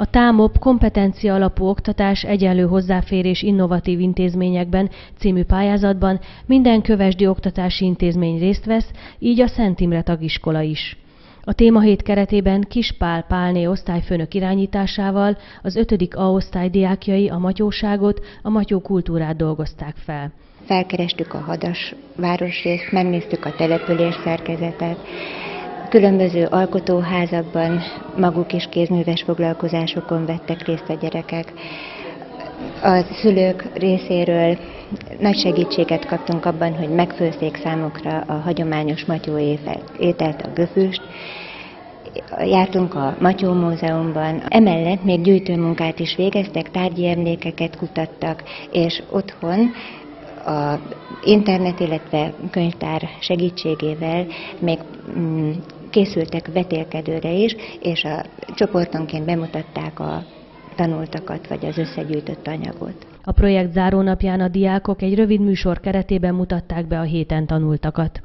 A TÁMOP kompetencia alapú oktatás egyenlő hozzáférés innovatív intézményekben című pályázatban minden kövesdi oktatási intézmény részt vesz, így a Szent Imre tagiskola is. A témahét keretében Kispál Pálné osztályfőnök irányításával az 5. A osztály diákjai a matyóságot, a matyó kultúrát dolgozták fel. Felkerestük a hadas városrészt, megnéztük a település szerkezetet, Különböző alkotóházakban maguk is kézműves foglalkozásokon vettek részt a gyerekek. A szülők részéről nagy segítséget kaptunk abban, hogy megfőzték számukra a hagyományos matyó ételt, a göfűst, Jártunk a Matyó Múzeumban, emellett még gyűjtőmunkát is végeztek, tárgyi emlékeket kutattak, és otthon a internet, illetve könyvtár segítségével még mm, készültek vetélkedőre is, és a csoportonként bemutatták a tanultakat, vagy az összegyűjtött anyagot. A projekt zárónapján a diákok egy rövid műsor keretében mutatták be a héten tanultakat.